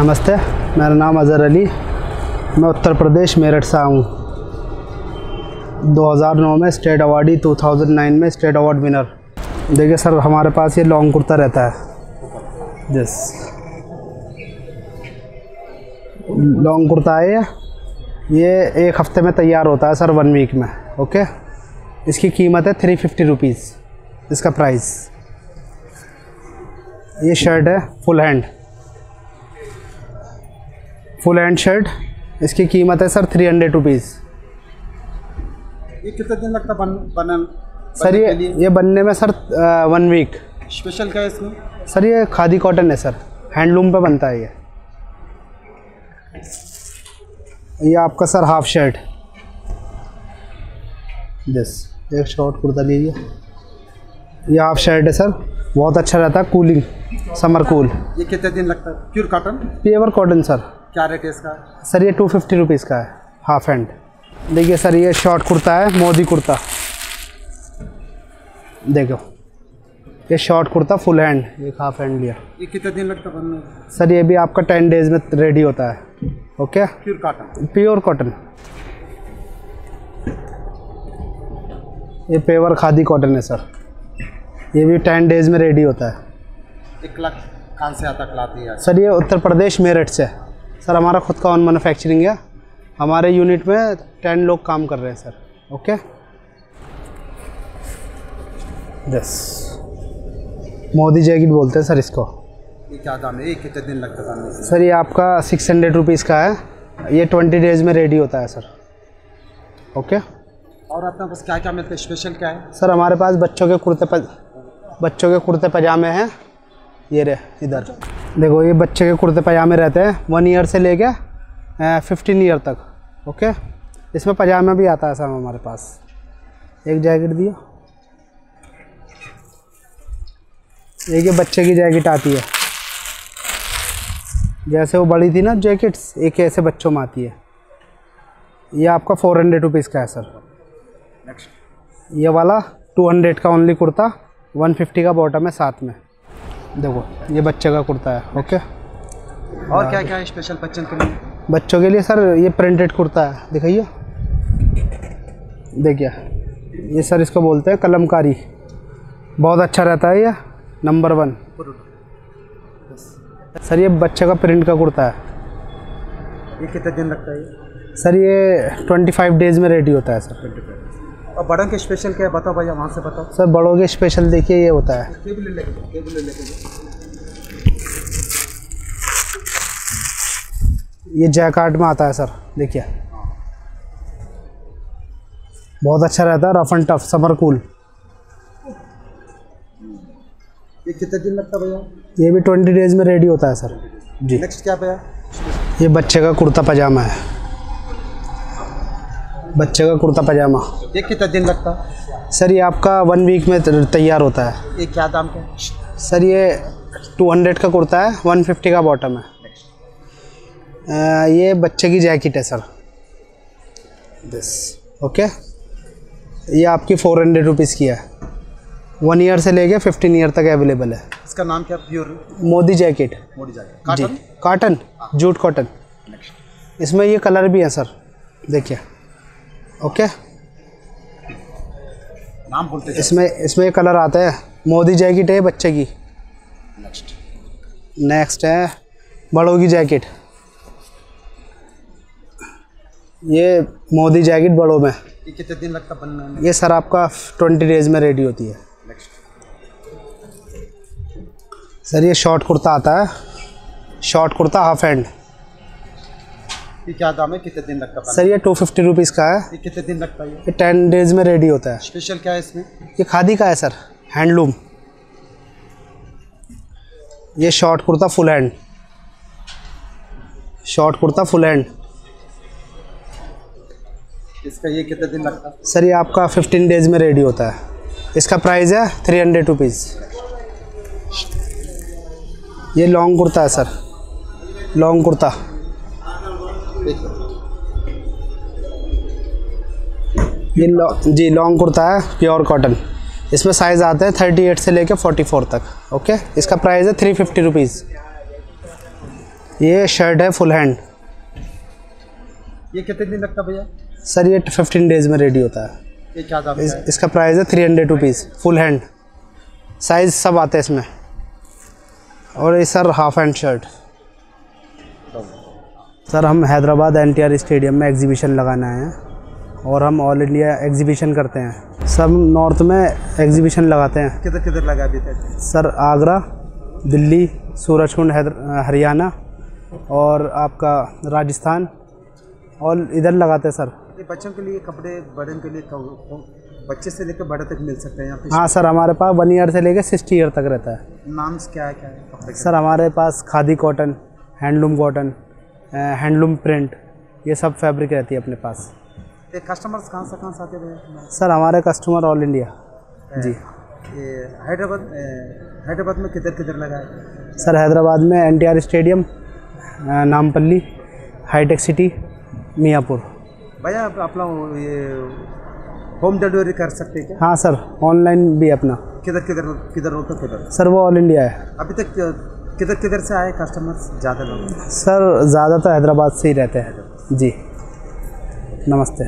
नमस्ते, मेरा नाम अज़हर अली। मैं उत्तर प्रदेश मेरठ से हूँ 2009 में स्टेट अवार्डी 2009 में स्टेट अवार्ड विनर। देखिए सर, हमारे पास ये लॉन्ग कुर्ता रहता है। यस लॉन्ग कुर्ता है ये। ये एक हफ़्ते में तैयार होता है सर वन वीक में। ओके इसकी कीमत है थ्री फिफ्टी रुपीज़ इसका प्राइस ये शर्ट है full hand full hand shirt इसकी कीमत है सर थ्री हंड्रेड रुपीज़ ये कितना दिन लगता बन बनन सर ये ये बनने में सर वन वीक स्पेशल क्या है इसमें? सर ये खादी कॉटन है सर हैंडलूम पे बनता है ये। ये आपका सर हाफ़ शर्ट यस एक शॉर्ट कुर्ता लीजिए। ये हाफ़ शर्ट है सर बहुत अच्छा रहता है कूलिंग समर कूल ये कितने दिन लगता है? Pure cotton pure cotton sir क्या रेट है इसका? सर ये टू फिफ्टी रुपीज़ का है हाफ़ हैंड देखिए सर ये शॉर्ट कुर्ता है मोदी कुर्ता. देखो ये शॉर्ट कुर्ता फुल हैंड एक हाफ़ हैंड लिया. ये कितने दिन लगता बनने सर ये भी आपका टेन डेज़ में रेडी होता है okay pure cotton pure cotton ये पेवर खादी कॉटन है सर. ये भी टेन डेज़ में रेडी होता है. एक लाख कहाँ से आता है? सर ये उत्तर प्रदेश मेरठ से है। सर हमारा खुद का ऑन मैन्युफैक्चरिंग है। हमारे यूनिट में टेन लोग काम कर रहे हैं sir okay yes Modi jacket बोलते हैं सर इसको। ये क्या दाम है? ये कितने दिन लगता में? सर ये आपका सिक्स हंड्रेड रुपीज़ का है। ये ट्वेंटी डेज़ में रेडी होता है सर। ओके और अपना पास क्या क्या मिलता है? स्पेशल क्या है? सर हमारे पास बच्चों के कुर्ते पज बच्चों के कुर्ते पजामे हैं। ये रहे इधर। देखो ये बच्चे के कुर्ते पजामे रहते हैं वन ईयर से लेके फिफ्टीन ईयर तक ओके इसमें पजामा भी आता है सर हमारे पास। एक जैकेट दियो। एक ये बच्चे की जैकेट आती है। जैसे वो बड़ी थी ना जैकेट्स एक ऐसे बच्चों में आती है। ये आपका फोर हंड्रेड रुपीज़ का है सर ये वाला टू हंड्रेड का ओनली कुर्ता वन फिफ्टी का बॉटम है साथ में। देखो ये बच्चे का कुर्ता है ओके और क्या क्या है स्पेशल बच्चन के लिए? बच्चों के लिए सर ये प्रिंटेड कुर्ता है दिखाइए। देखिए ये सर इसको बोलते हैं कलमकारी। बहुत अच्छा रहता है ये नंबर वन सर ये बच्चे का प्रिंट का कुर्ता है। ये कितने दिन लगता है सर ये ट्वेंटी फाइव डेज़ में रेडी होता है सर। और बड़न के स्पेशल क्या है? बताओ भैया वहाँ से बताओ। सर बड़ों के स्पेशल देखिए ये होता है। केबल लेके केबल लेके ये जैकार्ड में आता है सर देखिए। बहुत अच्छा रहता है rough and tough summer cool ये कितने दिन लगता है भैया? ये भी ट्वेंटी डेज़ में रेडी होता है सर। जी। नेक्स्ट क्या भैया? ये बच्चे का कुर्ता पजामा है। बच्चे का कुर्ता पजामा। ये कितना दिन लगता? है सर ये आपका वन वीक में तैयार होता है। ये क्या दाम का? सर ये टू हंड्रेड का कुर्ता है वन फिफ्टी का बॉटम है। अ, ये बच्चे की जैकेट है सर। दिस ओके ये आपकी फोर हंड्रेड रुपीज़ की है। वन ईयर से लेके फिफ्टीन ईयर तक अवेलेबल है। इसका नाम क्या? Pure Modi jacket Modi jacket cotton cotton jute cotton इसमें ये कलर भी है सर। देखिए। ओके नाम बोलते इसमें इसमें कलर आता है। मोदी जैकेट है बच्चे की। नेक्स्ट नेक्स्ट है बड़ों की जैकेट। ये मोदी जैकेट बड़ों में। ये कितने दिन लगता बनने में? ये सर आपका ट्वेंटी डेज़ में रेडी होती है। नेक्स्ट सर ये शॉर्ट कुर्ता आता है। शॉर्ट कुर्ता हाफ़ हैंड ये क्या दाम है? कितने दिन लगता बनने सर ये टू फिफ्टी रुपीज़ का है। ये कितने दिन लगता है ये? टेन डेज़ में रेडी होता है। स्पेशल क्या है इसमें? ये खादी का है सर। हैंडलूम ये short kurta full hand short kurta full hand इसका ये कितने दिन लगता है? सर ये आपका फिफ्टीन डेज़ में रेडी होता है। इसका प्राइस है थ्री हंड्रेड रुपीज़ ये लॉन्ग कुर्ता है सर। लॉन्ग कुर्ता। ये लॉ- जी लॉन्ग कुर्ता है प्योर कॉटन इसमें साइज़ आते हैं थर्टी एट से लेकर फोर्टी फोर तक ओके इसका प्राइस है थ्री फिफ्टी रुपीज़ ये शर्ट है फुल हैंड ये कितने दिन लगता है भैया? सर ये फिफ्टीन डेज़ में रेडी होता है. ये क्या दाम इस, इसका प्राइस है three hundred rupees full hand size सब आते हैं इसमें. और ये sir half hand shirt sir हम हैदराबाद एनटीआर स्टेडियम में एग्जीबिशन लगाने आए हैं और हम ऑल इंडिया एग्जीबिशन करते हैं। सब नॉर्थ में एग्जीबिशन लगाते हैं। किधर किधर लगा अभी तक? सर आगरा दिल्ली सूरजकुंड हैदर हरियाणा और आपका राजस्थान और इधर लगाते हैं सर। बच्चों के लिए कपड़े बड़े के लिए बच्चे से लेकर बड़े तक मिल सकते हैं यहाँ पे हाँ सर हमारे पास वन ईयर से लेकर सिक्सटी ईयर तक रहता है। नाम क्या है क्या है सर हमारे पास khadi cotton handloom cotton handloom print ये सब फैब्रिक रहती है अपने पास। कस्टमर्स कहाँ से कहाँ से आते हैं सर हमारे customer all India ji. Hyderabad Hyderabad में किधर किधर लगा है? सर हैदराबाद में एनटीआर स्टेडियम नामपल्ली हाईटेक सिटी मियापुर। भैया आप अपना ये होम डिलीवरी कर सकते हैं हाँ सर ऑनलाइन भी अपना। किधर किधर किधर हो तो किधर? सर वो ऑल इंडिया है। अभी तक किधर किधर से आए कस्टमर्स ज़्यादा लोग। सर ज़्यादा तो हैदराबाद से ही रहते हैं। जी। नमस्ते।